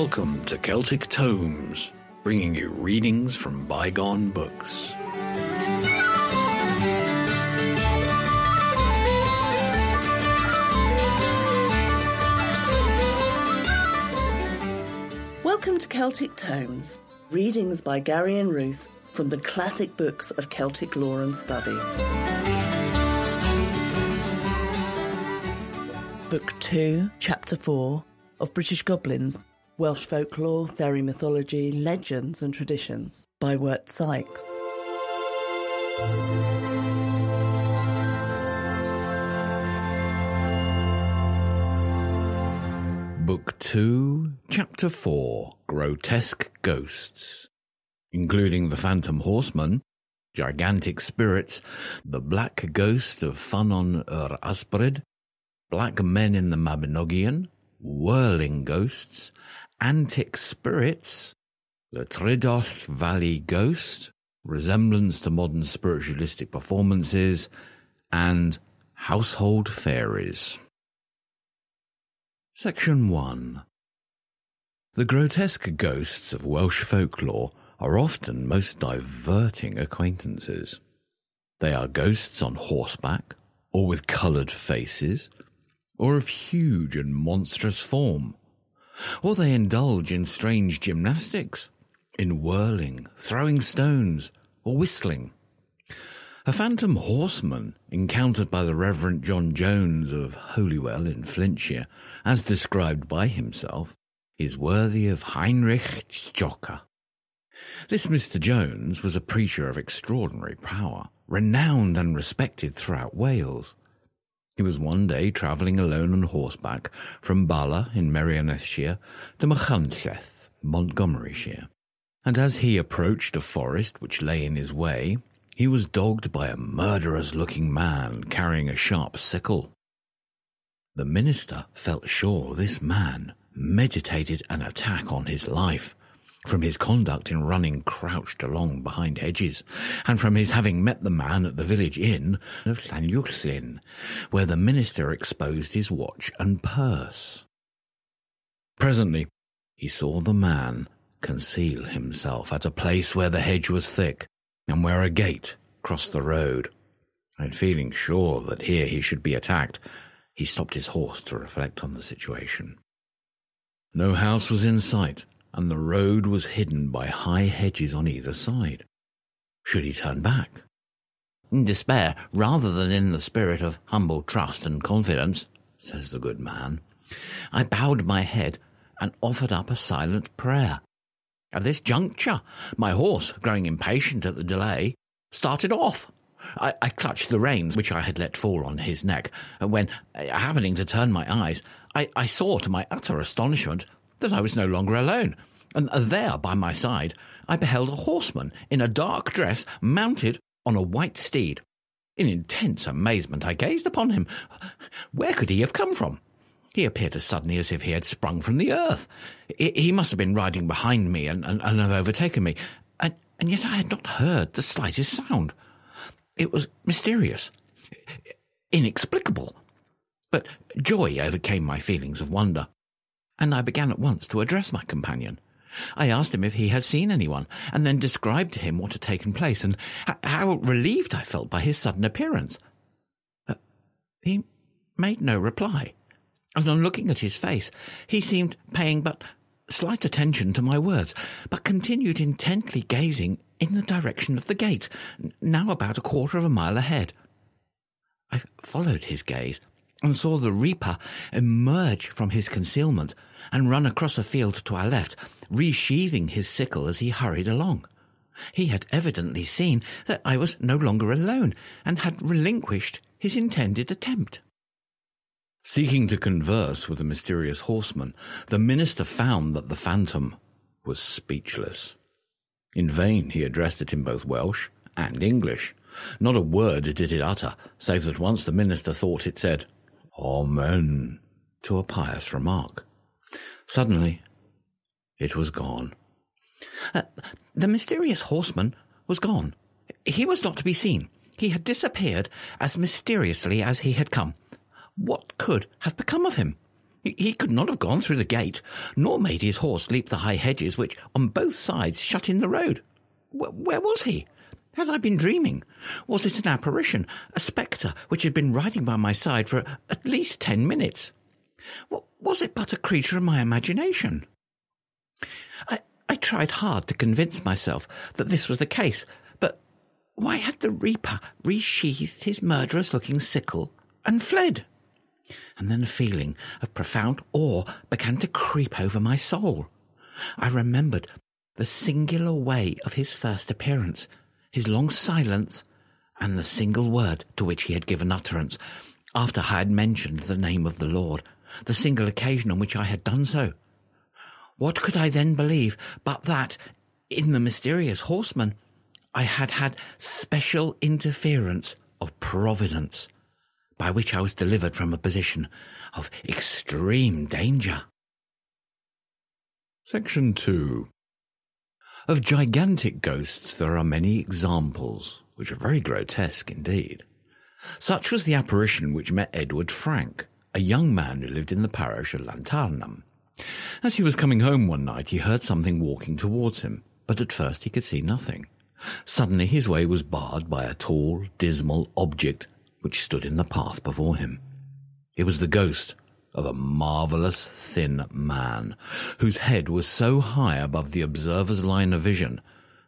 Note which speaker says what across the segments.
Speaker 1: Welcome to Celtic Tomes, bringing you readings from bygone books.
Speaker 2: Welcome to Celtic Tomes, readings by Gary and Ruth from the classic books of Celtic lore and study. Book 2, Chapter 4 of British Goblins Welsh Folklore, Fairy Mythology, Legends and Traditions by Wirt Sikes.
Speaker 1: Book 2, Chapter 4 Grotesque Ghosts, including the Phantom Horseman, Gigantic Spirits, the Black Ghost of Ffynon yr Yspryd, Black Men in the Mabinogion, Whirling Ghosts, Antic Spirits, the Tridoll Valley Ghost, Resemblance to Modern Spiritualistic Performances, and Household Fairies. Section 1 The grotesque ghosts of Welsh folklore are often most diverting acquaintances. They are ghosts on horseback, or with coloured faces, or of huge and monstrous form, or they indulge in strange gymnastics, in whirling, throwing stones, or whistling. A phantom horseman encountered by the Reverend John Jones of Holywell in Flintshire, as described by himself, is worthy of Heinrich Zschokke. This Mr. Jones was a preacher of extraordinary power, renowned and respected throughout Wales. He was one day travelling alone on horseback from Bala in Merionethshire to Machynlleth, Montgomeryshire, and as he approached a forest which lay in his way, he was dogged by a murderous looking man carrying a sharp sickle. The minister felt sure this man meditated an attack on his life, from his conduct in running crouched along behind hedges, and from his having met the man at the village inn of Llanuwchllyn, where the minister exposed his watch and purse. Presently he saw the man conceal himself at a place where the hedge was thick, and where a gate crossed the road. And feeling sure that here he should be attacked, he stopped his horse to reflect on the situation. No house was in sight, and the road was hidden by high hedges on either side. Should he turn back? In despair, rather than in the spirit of humble trust and confidence, says the good man, I bowed my head and offered up a silent prayer. At this juncture, my horse, growing impatient at the delay, started off. I, I, clutched the reins which I had let fall on his neck, and when, eh, happening to turn my eyes, I, I saw to my utter astonishment that I was no longer alone, and there by my side I beheld a horseman in a dark dress mounted on a white steed. In intense amazement I gazed upon him. Where could he have come from? He appeared as suddenly as if he had sprung from the earth. He must have been riding behind me and, and, and have overtaken me, and, and yet I had not heard the slightest sound. It was mysterious, inexplicable. But joy overcame my feelings of wonder, and I began at once to address my companion. I asked him if he had seen anyone, and then described to him what had taken place, and how relieved I felt by his sudden appearance. Uh, he made no reply, and on looking at his face, he seemed paying but slight attention to my words, but continued intently gazing in the direction of the gate, now about a quarter of a mile ahead. I followed his gaze and saw the reaper emerge from his concealment and run across a field to our left, resheathing his sickle as he hurried along. He had evidently seen that I was no longer alone and had relinquished his intended attempt. Seeking to converse with the mysterious horseman, the minister found that the phantom was speechless. In vain he addressed it in both Welsh and English. Not a word did it utter, save that once the minister thought it said, Amen, to a pious remark. Suddenly, it was gone. Uh, the mysterious horseman was gone. He was not to be seen. He had disappeared as mysteriously as he had come. What could have become of him? He, could not have gone through the gate, nor made his horse leap the high hedges which on both sides shut in the road. W- where was he? Had I been dreaming? Was it an apparition, a spectre which had been riding by my side for at least ten minutes? Was it but a creature of my imagination? I, I tried hard to convince myself that this was the case, but why had the Reaper resheathed his murderous looking sickle and fled? And then a feeling of profound awe began to creep over my soul. I remembered the singular way of his first appearance, his long silence, and the single word to which he had given utterance after I had mentioned the name of the Lord, the single occasion on which I had done so. What could I then believe but that, in the mysterious horseman, I had had special interference of Providence, by which I was delivered from a position of extreme danger. Section 2 Of gigantic ghosts there are many examples, which are very grotesque indeed. Such was the apparition which met Edward Frank, a young man who lived in the parish of Llantarnam. As he was coming home one night, he heard something walking towards him, but at first he could see nothing. Suddenly his way was barred by a tall, dismal object which stood in the path before him. It was the ghost of a marvellous thin man, whose head was so high above the observer's line of vision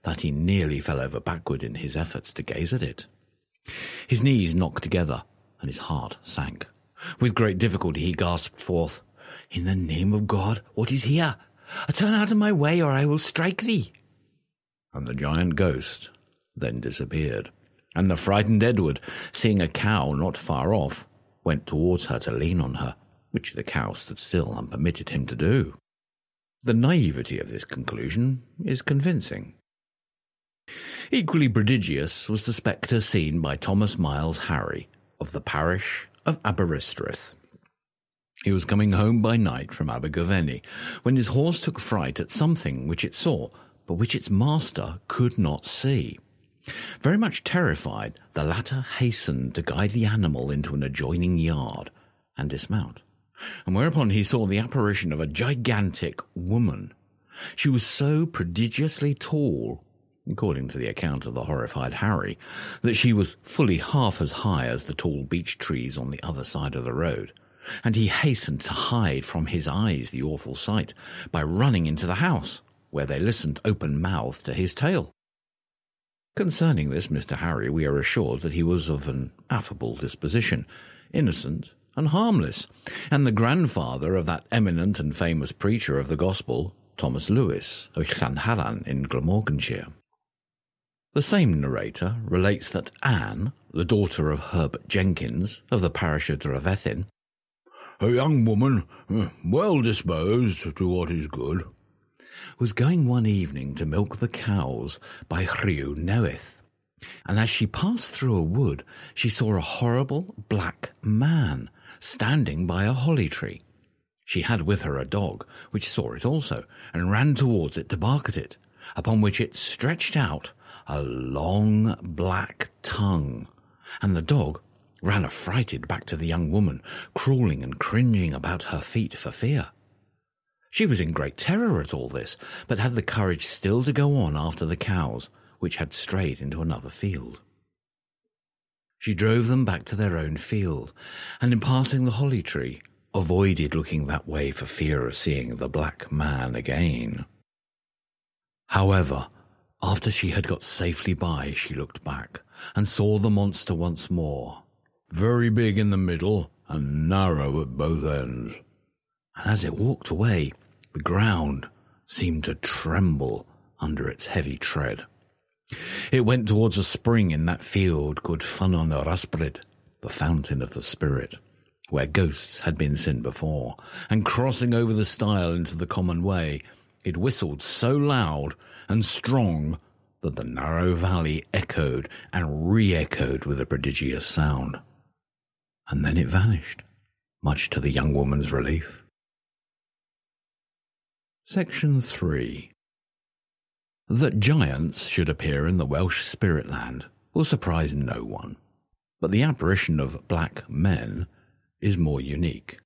Speaker 1: that he nearly fell over backward in his efforts to gaze at it. His knees knocked together, and his heart sank. With great difficulty he gasped forth, In the name of God, what is here? Turn out of my way, or I will strike thee. And the giant ghost then disappeared and the frightened Edward, seeing a cow not far off, went towards her to lean on her, which the cow stood still and permitted him to do. The naivety of this conclusion is convincing. Equally prodigious was the spectre seen by Thomas Miles Harry of the parish of Aberystruth. He was coming home by night from Abergavenny when his horse took fright at something which it saw, but which its master could not see. Very much terrified, the latter hastened to guide the animal into an adjoining yard and dismount, and whereupon he saw the apparition of a gigantic woman. She was so prodigiously tall, according to the account of the horrified Harry, that she was fully half as high as the tall beech trees on the other side of the road, and he hastened to hide from his eyes the awful sight by running into the house, where they listened open mouthed to his tale. Concerning this Mr. Harry, we are assured that he was of an affable disposition, innocent and harmless, and the grandfather of that eminent and famous preacher of the gospel, Thomas Lewis, of Llanharan in Glamorganshire. The same narrator relates that Anne, the daughter of Herbert Jenkins, of the parish of Trefethin, a young woman, uh, well disposed to what is good, was going one evening to milk the cows by Rhiw-newith, and as she passed through a wood, she saw a horrible black man standing by a holly tree. She had with her a dog, which saw it also, and ran towards it to bark at it, upon which it stretched out a long black tongue, and the dog ran affrighted back to the young woman, crawling and cringing about her feet for fear. She was in great terror at all this, but had the courage still to go on after the cows, which had strayed into another field. She drove them back to their own field, and in passing the holly tree, avoided looking that way for fear of seeing the black man again. However, after she had got safely by, she looked back and saw the monster once more, very big in the middle and narrow at both ends. And as it walked away, the ground seemed to tremble under its heavy tread. It went towards a spring in that field called Ffynon yr Yspryd, the fountain of the spirit, where ghosts had been seen before, and crossing over the stile into the common way, it whistled so loud and strong that the narrow valley echoed and re-echoed with a prodigious sound. And then it vanished, much to the young woman's relief. Section 3 That giants should appear in the Welsh spirit land will surprise no one, but the apparition of black men is more unique.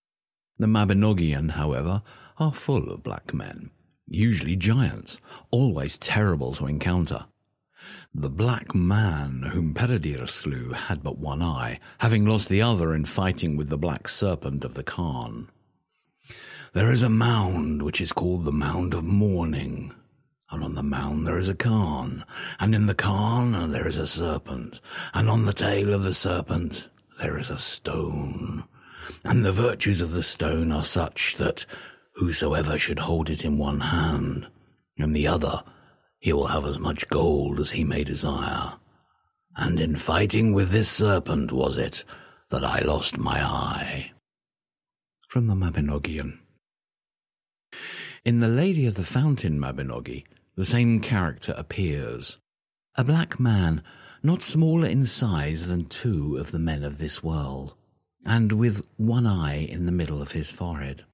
Speaker 1: The Mabinogion, however, are full of black men, usually giants, always terrible to encounter. The black man whom Peredur slew had but one eye, having lost the other in fighting with the black serpent of the Carn. There is a mound which is called the Mound of Mourning, and on the mound there is a Carn, and in the Carn there is a serpent, and on the tail of the serpent there is a stone. And the virtues of the stone are such that whosoever should hold it in one hand, and the other he will have as much gold as he may desire. And in fighting with this serpent was it that I lost my eye. From the Mabinogion. In The Lady of the Fountain Mabinogi, the same character appears. A black man, not smaller in size than two of the men of this world, and with one eye in the middle of his forehead.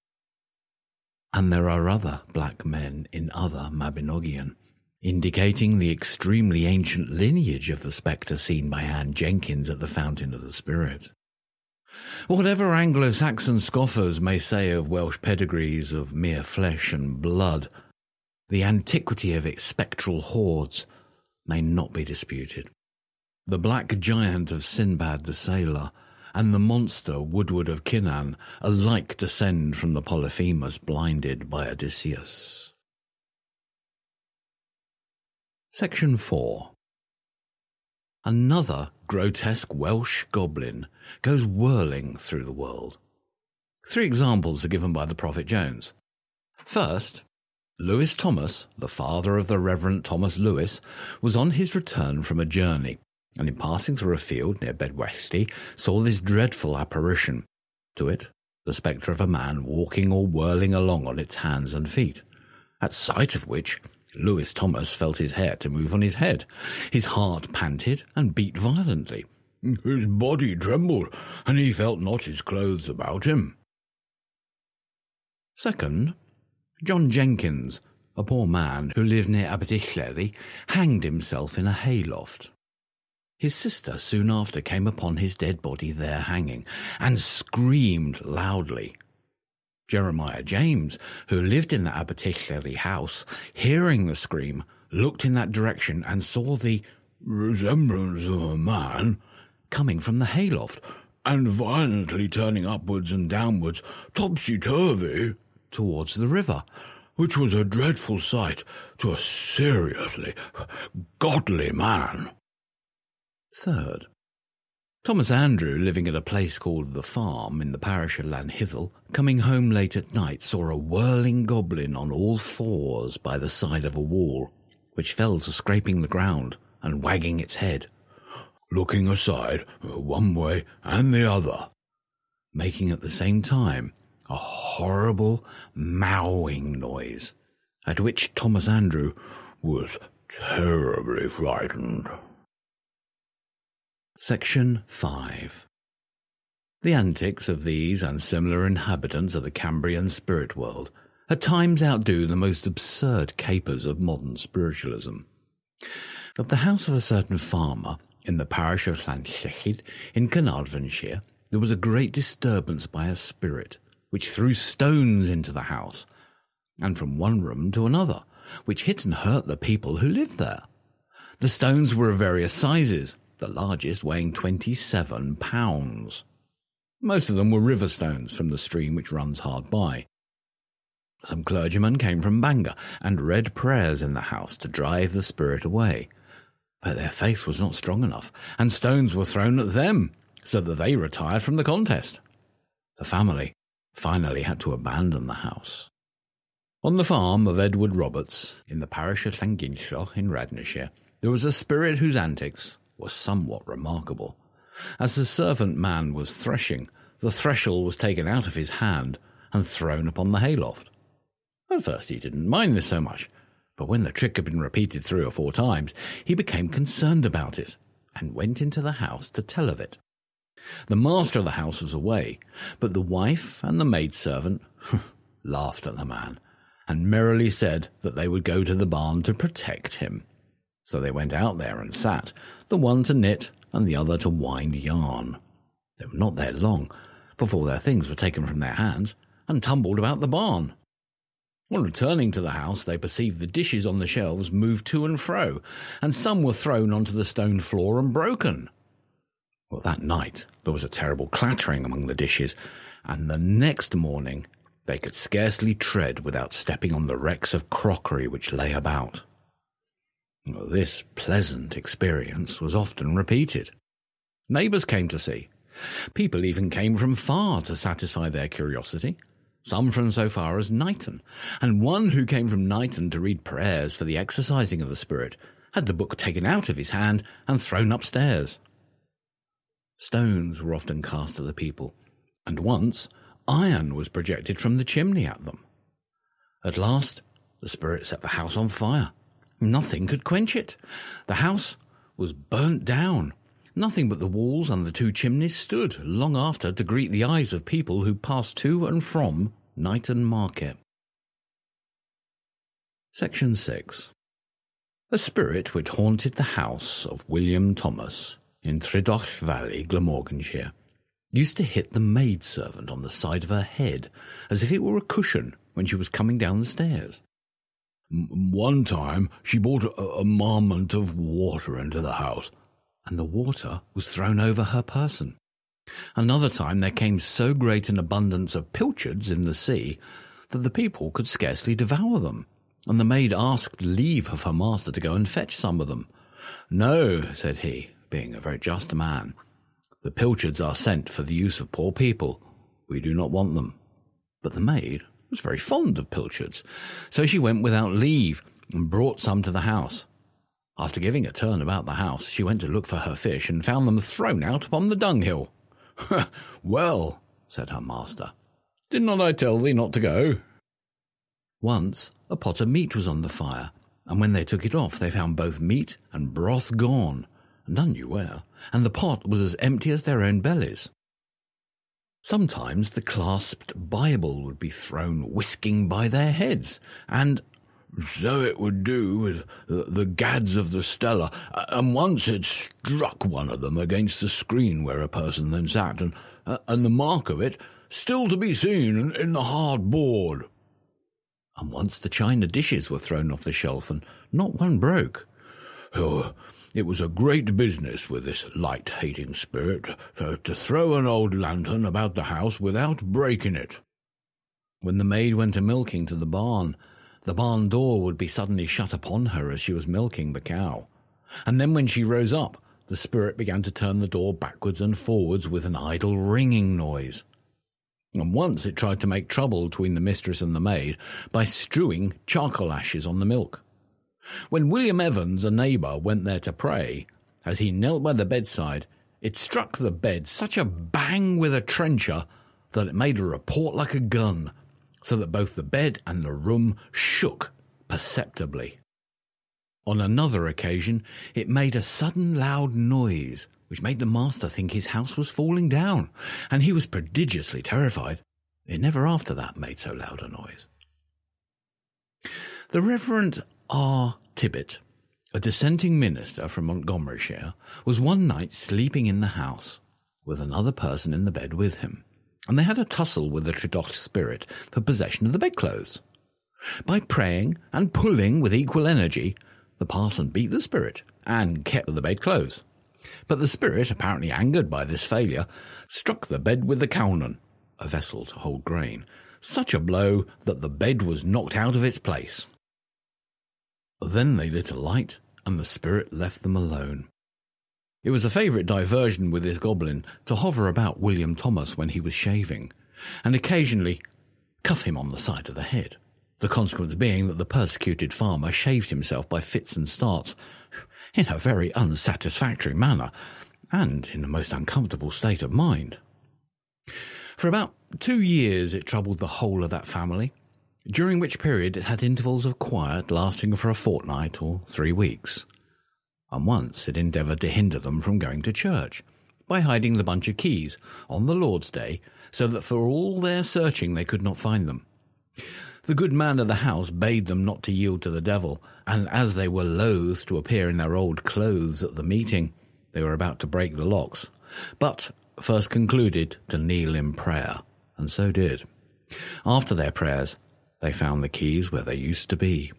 Speaker 1: And there are other black men in other Mabinogion, indicating the extremely ancient lineage of the spectre seen by Anne Jenkins at the Fountain of the Spirit. Whatever Anglo Saxon scoffers may say of Welsh pedigrees of mere flesh and blood, the antiquity of its spectral hordes may not be disputed. The black giant of Sindbad the Sailor and the monster Woodward of Cynan alike descend from the Polyphemus blinded by Odysseus. Section 4 Another grotesque Welsh goblin goes whirling through the world. Three examples are given by the Prophet Jones. First, Lewis Thomas, the father of the Reverend Thomas Lewis, was on his return from a journey, and in passing through a field near Bedwellty, saw this dreadful apparition. To it, the spectre of a man walking or whirling along on its hands and feet, at sight of which Lewis Thomas felt his hair to move on his head. His heart panted and beat violently. His body trembled, and he felt not his clothes about him. Second, John Jenkins, a poor man who lived near Abertillery, hanged himself in a hayloft. His sister soon after came upon his dead body there hanging, and screamed loudly. Jeremiah James, who lived in the Abertillery house, hearing the scream, looked in that direction and saw the resemblance of a man coming from the hayloft and violently turning upwards and downwards, topsy turvy, towards the river, which was a dreadful sight to a seriously godly man. Third, Thomas Andrew, living at a place called The Farm in the parish of Lanhithel, coming home late at night, saw a whirling goblin on all fours by the side of a wall, which fell to scraping the ground and wagging its head, looking aside one way and the other, making at the same time a horrible mowing noise, at which Thomas Andrew was terribly frightened. Section 5 The antics of these and similar inhabitants of the Cambrian spirit world at times outdo the most absurd capers of modern spiritualism. At the house of a certain farmer in the parish of Llanllechid in Carnarvonshire, there was a great disturbance by a spirit which threw stones into the house, and from one room to another, which hit and hurt the people who lived there. The stones were of various sizes, the largest weighing 27 pounds. Most of them were river stones from the stream which runs hard by. Some clergymen came from Bangor and read prayers in the house to drive the spirit away. But their faith was not strong enough, and stones were thrown at them, so that they retired from the contest. The family finally had to abandon the house. On the farm of Edward Roberts, in the parish of Llanginlloch in Radnorshire, there was a spirit whose antics was somewhat remarkable. As the servant man was threshing, the thresher was taken out of his hand and thrown upon the hayloft. At first he didn't mind this so much, but when the trick had been repeated three or four times, he became concerned about it and went into the house to tell of it. The master of the house was away, but the wife and the maidservant laughed at the man and merrily said that they would go to the barn to protect him. So they went out there and sat, the one to knit and the other to wind yarn. They were not there long before their things were taken from their hands and tumbled about the barn. On returning to the house, they perceived the dishes on the shelves move to and fro, and some were thrown onto the stone floor and broken. Well, that night there was a terrible clattering among the dishes, and the next morning they could scarcely tread without stepping on the wrecks of crockery which lay about. This pleasant experience was often repeated. Neighbours came to see. People even came from far to satisfy their curiosity some from so far as Knighton, and one who came from Knighton to read prayers for the exorcising of the spirit had the book taken out of his hand and thrown upstairs. Stones were often cast at the people, and once iron was projected from the chimney at them. At last, the spirit set the house on fire. Nothing could quench it. The house was burnt down, Nothing but the walls and the two chimneys stood long after to greet the eyes of people who passed to and from Knighton Market. Section 6 A spirit which haunted the house of William Thomas in Tridoll Valley, Glamorganshire, used to hit the maid servant on the side of her head as if it were a cushion when she was coming down the stairs. One time she brought a, a marmot of water into the house and the water was thrown over her person. Another time there came so great an abundance of pilchards in the sea that the people could scarcely devour them, and the maid asked leave of her master to go and fetch some of them. No, said he, being a very just man. The pilchards are sent for the use of poor people. We do not want them. But the maid was very fond of pilchards, so she went without leave and brought some to the house. After giving a turn about the house, she went to look for her fish and found them thrown out upon the dunghill. well, said her master, did not I tell thee not to go? Once a pot of meat was on the fire, and when they took it off, they found both meat and broth gone, none knew where, and the pot was as empty as their own bellies. Sometimes the clasped Bible would be thrown whisking by their heads, and so it would do with the gads of the Stella, and once it struck one of them against the screen where a person then sat, and, uh, and the mark of it still to be seen in the hard board. And once the china dishes were thrown off the shelf, and not one broke. Oh, it was a great business with this light-hating spirit to, to throw an old lantern about the house without breaking it. When the maid went a milking to the barn, the barn door would be suddenly shut upon her as she was milking the cow. And then when she rose up, the spirit began to turn the door backwards and forwards with an idle ringing noise. And once it tried to make trouble between the mistress and the maid by strewing charcoal ashes on the milk. When William Evans, a neighbour, went there to pray, as he knelt by the bedside, it struck the bed such a bang with a trencher that it made a report like a gun, so that both the bed and the room shook perceptibly. On another occasion, it made a sudden loud noise, which made the master think his house was falling down, and he was prodigiously terrified. It never after that made so loud a noise. The Reverend R. Tibbet, a dissenting minister from Montgomeryshire, was one night sleeping in the house, with another person in the bed with him and they had a tussle with the Tridoll spirit for possession of the bedclothes. By praying and pulling with equal energy, the parson beat the spirit and kept the bedclothes. But the spirit, apparently angered by this failure, struck the bed with the cownen, a vessel to hold grain, such a blow that the bed was knocked out of its place. Then they lit a light, and the spirit left them alone. It was a favourite diversion with this goblin to hover about William Thomas when he was shaving, and occasionally cuff him on the side of the head, the consequence being that the persecuted farmer shaved himself by fits and starts in a very unsatisfactory manner, and in a most uncomfortable state of mind. For about two years it troubled the whole of that family, during which period it had intervals of quiet lasting for a fortnight or three weeks and once it endeavoured to hinder them from going to church by hiding the bunch of keys on the Lord's Day so that for all their searching they could not find them. The good man of the house bade them not to yield to the devil, and as they were loath to appear in their old clothes at the meeting, they were about to break the locks, but first concluded to kneel in prayer, and so did. After their prayers, they found the keys where they used to be,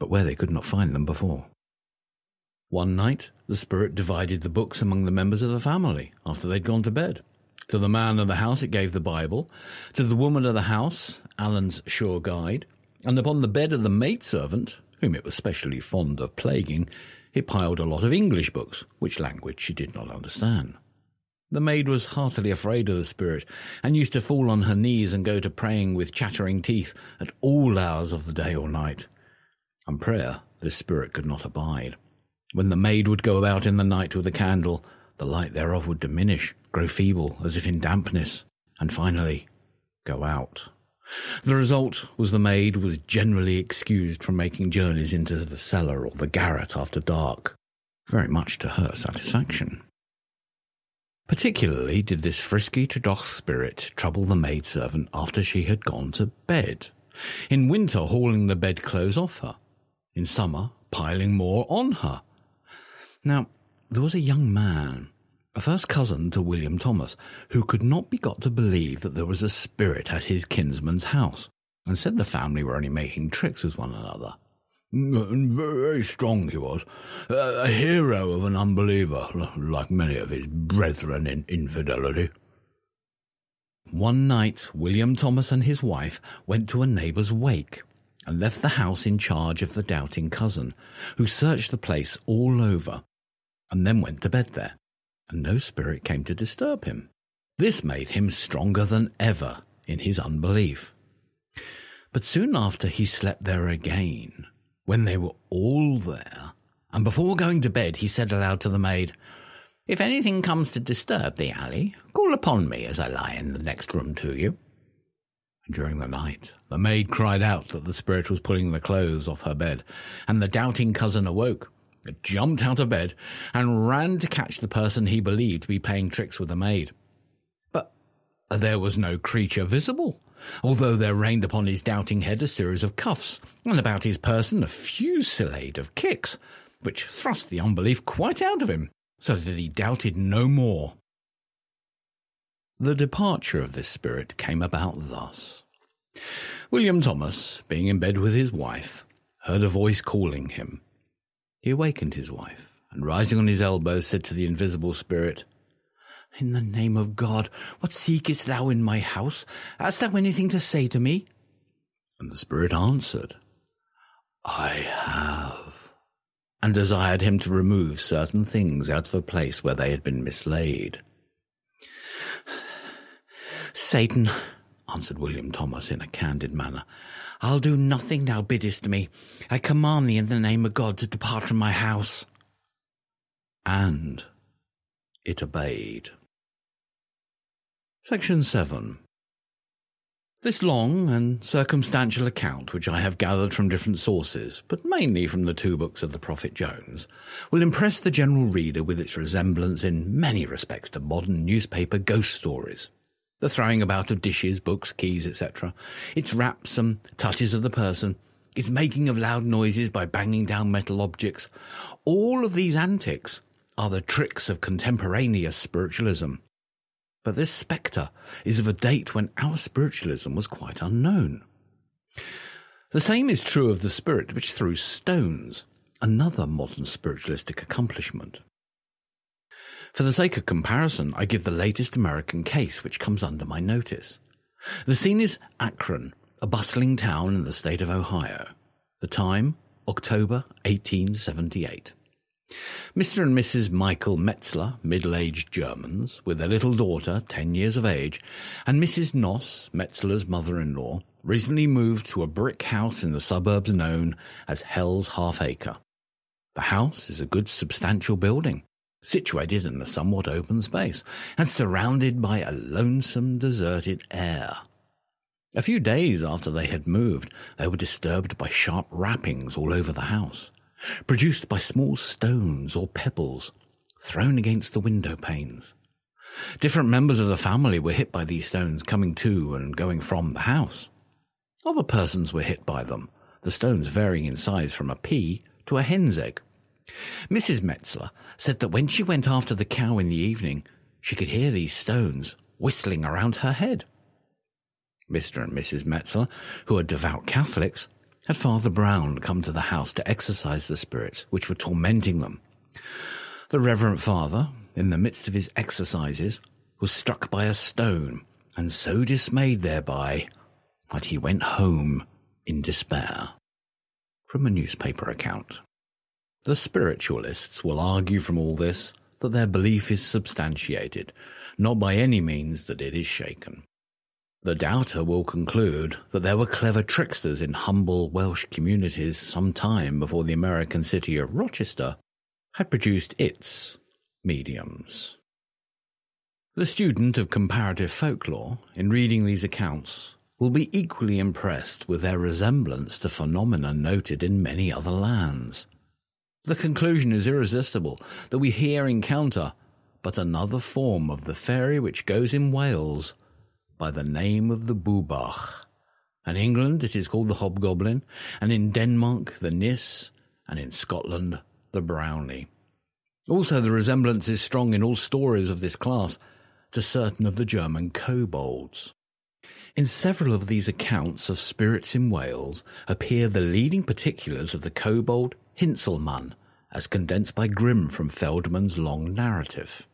Speaker 1: but where they could not find them before. One night, the spirit divided the books among the members of the family after they'd gone to bed. To the man of the house, it gave the Bible. To the woman of the house, Alleine's Sure Guide. And upon the bed of the maidservant, whom it was specially fond of plaguing, it piled a lot of English books, which language she did not understand. The maid was heartily afraid of the spirit, and used to fall on her knees and go to praying with chattering teeth at all hours of the day or night. And prayer this spirit could not abide. When the maid would go about in the night with a candle, the light thereof would diminish, grow feeble, as if in dampness, and finally go out. The result was the maid was generally excused from making journeys into the cellar or the garret after dark, very much to her satisfaction. Particularly did this frisky Tridoll spirit trouble the maidservant after she had gone to bed. In winter, hauling the bedclothes off her. In summer, piling more on her. Now, there was a young man, a first cousin to William Thomas, who could not be got to believe that there was a spirit at his kinsman's house, and said the family were only making tricks with one another. Very strong he was, a hero of an unbeliever, like many of his brethren in infidelity. One night, William Thomas and his wife went to a neighbour's wake and left the house in charge of the doubting cousin, who searched the place all over and then went to bed there, and no spirit came to disturb him. This made him stronger than ever in his unbelief. But soon after he slept there again, when they were all there, and before going to bed he said aloud to the maid, If anything comes to disturb the alley, call upon me as I lie in the next room to you. During the night, the maid cried out that the spirit was pulling the clothes off her bed, and the doubting cousin awoke jumped out of bed and ran to catch the person he believed to be playing tricks with the maid. There was no creature visible, although there rained upon his doubting head a series of cuffs, and about his person a fusillade of kicks, which thrust the unbelief quite out of him, so that he doubted no more. The departure of this spirit came about thus. William Thomas, being in bed with his wife, heard a voice calling him, he awakened his wife, and rising on his elbow, said to the invisible spirit, In the name of God, what seekest thou in my house? Hast thou anything to say to me? And the spirit answered, I have, and desired him to remove certain things out of a place where they had been mislaid. Satan, answered William Thomas in a candid manner, I'll do nothing thou biddest me. I command thee in the name of God to depart from my house. And it obeyed. Section 7. This long and circumstantial account, which I have gathered from different sources, but mainly from the two books of the Prophet Jones, will impress the general reader with its resemblance in many respects to modern newspaper ghost stories the throwing about of dishes, books, keys, etc., its raps and touches of the person, its making of loud noises by banging down metal objects. All of these antics are the tricks of contemporaneous spiritualism. But this spectre is of a date when our spiritualism was quite unknown. The same is true of the spirit which threw stones, another modern spiritualistic accomplishment. For the sake of comparison, I give the latest American case which comes under my notice. The scene is Akron, a bustling town in the state of Ohio. The time, October 1878. Mr. and Mrs. Michael Metzler, middle-aged Germans, with their little daughter, 10 years of age, and Mrs. Noss, Metzler's mother-in-law, recently moved to a brick house in the suburbs known as Hell's Half Acre. The house is a good substantial building, situated in a somewhat open space and surrounded by a lonesome, deserted air. A few days after they had moved, they were disturbed by sharp rappings all over the house, produced by small stones or pebbles thrown against the window panes. Different members of the family were hit by these stones coming to and going from the house. Other persons were hit by them, the stones varying in size from a pea to a hen's egg. Mrs. Metzler said that when she went after the cow in the evening, she could hear these stones whistling around her head. Mr. and Mrs. Metzler, who are devout Catholics, had Father Brown come to the house to exorcise the spirits which were tormenting them. The Reverend Father, in the midst of his exercises, was struck by a stone, and so dismayed thereby that he went home in despair. From a newspaper account. The spiritualists will argue from all this that their belief is substantiated, not by any means that it is shaken. The doubter will conclude that there were clever tricksters in humble Welsh communities some time before the American city of Rochester had produced its mediums. The student of comparative folklore, in reading these accounts, will be equally impressed with their resemblance to phenomena noted in many other lands. The conclusion is irresistible that we here encounter but another form of the fairy which goes in Wales by the name of the Bwbach. In England it is called the Hobgoblin, and in Denmark the Nis, and in Scotland the Brownie. Also, the resemblance is strong in all stories of this class to certain of the German kobolds. In several of these accounts of spirits in Wales appear the leading particulars of the kobold Hinzelmann, as condensed by Grimm from Feldman's long narrative.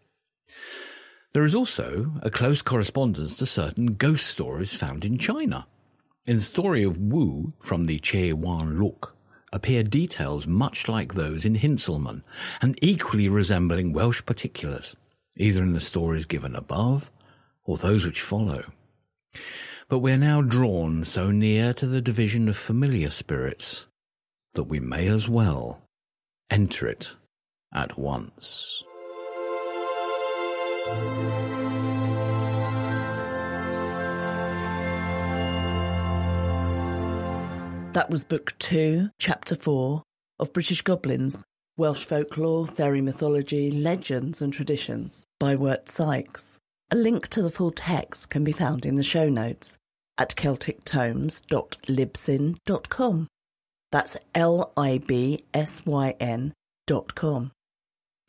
Speaker 1: There is also a close correspondence to certain ghost stories found in China. In the story of Wu from the Che Wan Luk appear details much like those in Hinzelmann and equally resembling Welsh particulars, either in the stories given above or those which follow. But we are now drawn so near to the division of familiar spirits that we may as well enter it at once.
Speaker 2: That was Book 2, Chapter 4 of British Goblins Welsh Folklore, Fairy Mythology, Legends and Traditions by Wirt Sikes. A link to the full text can be found in the show notes at celtictomes.libsyn.com. That's L I B S Y N dot com.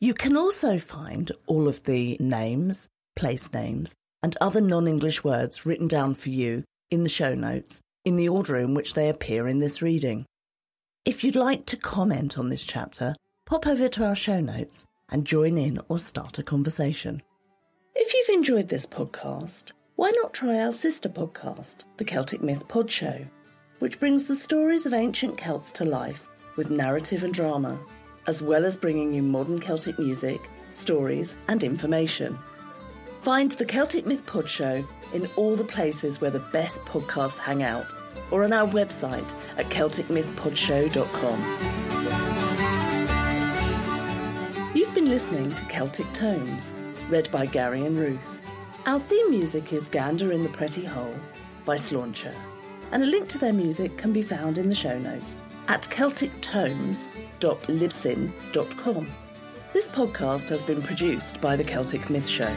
Speaker 2: You can also find all of the names, place names, and other non English words written down for you in the show notes in the order in which they appear in this reading. If you'd like to comment on this chapter, pop over to our show notes and join in or start a conversation. If you've enjoyed this podcast, why not try our sister podcast, The Celtic Myth Pod Show, which brings the stories of ancient Celts to life with narrative and drama, as well as bringing you modern Celtic music, stories, and information. Find The Celtic Myth Pod Show in all the places where the best podcasts hang out, or on our website at CelticMythPodShow.com. You've been listening to Celtic Tomes, read by Gary and Ruth. Our theme music is Gander in the Pratie Hole by Slauncher, and a link to their music can be found in the show notes at celtictomes.libsyn.com. This podcast has been produced by the Celtic Myth Show.